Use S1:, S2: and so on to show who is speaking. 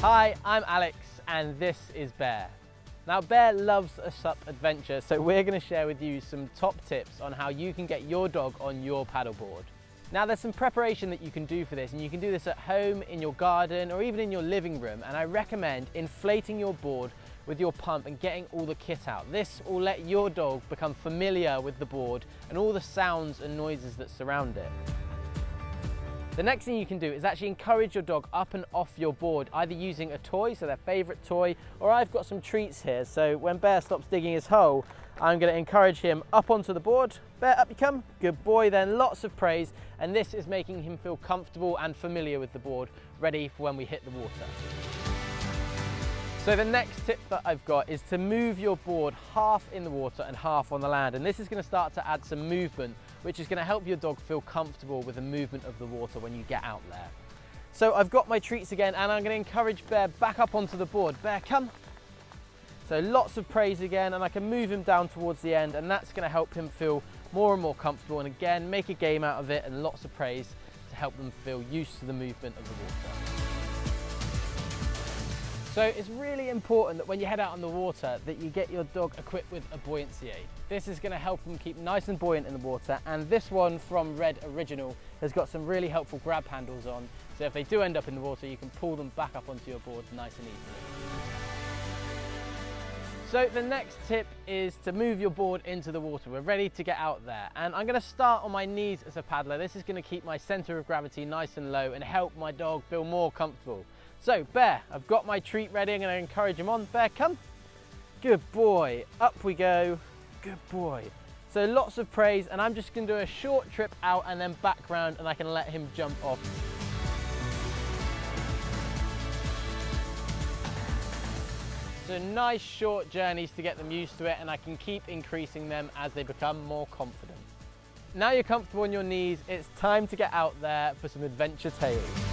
S1: Hi, I'm Alex and this is Bear. Now Bear loves a sup adventure, so we're gonna share with you some top tips on how you can get your dog on your paddleboard. Now there's some preparation that you can do for this and you can do this at home, in your garden or even in your living room and I recommend inflating your board with your pump and getting all the kit out. This will let your dog become familiar with the board and all the sounds and noises that surround it. The next thing you can do is actually encourage your dog up and off your board, either using a toy, so their favorite toy, or I've got some treats here. So when Bear stops digging his hole, I'm gonna encourage him up onto the board. Bear, up you come. Good boy, then lots of praise. And this is making him feel comfortable and familiar with the board, ready for when we hit the water. So the next tip that I've got is to move your board half in the water and half on the land. And this is gonna start to add some movement, which is gonna help your dog feel comfortable with the movement of the water when you get out there. So I've got my treats again and I'm gonna encourage Bear back up onto the board. Bear, come. So lots of praise again and I can move him down towards the end and that's gonna help him feel more and more comfortable and again, make a game out of it and lots of praise to help them feel used to the movement of the water. So it's really important that when you head out on the water that you get your dog equipped with a buoyancy aid. This is going to help them keep nice and buoyant in the water and this one from Red Original has got some really helpful grab handles on so if they do end up in the water you can pull them back up onto your board nice and easily. So the next tip is to move your board into the water. We're ready to get out there. And I'm gonna start on my knees as a paddler. This is gonna keep my center of gravity nice and low and help my dog feel more comfortable. So Bear, I've got my treat ready. I'm gonna encourage him on. Bear, come. Good boy. Up we go. Good boy. So lots of praise and I'm just gonna do a short trip out and then back round and I can let him jump off. So nice short journeys to get them used to it and I can keep increasing them as they become more confident. Now you're comfortable on your knees, it's time to get out there for some adventure tales.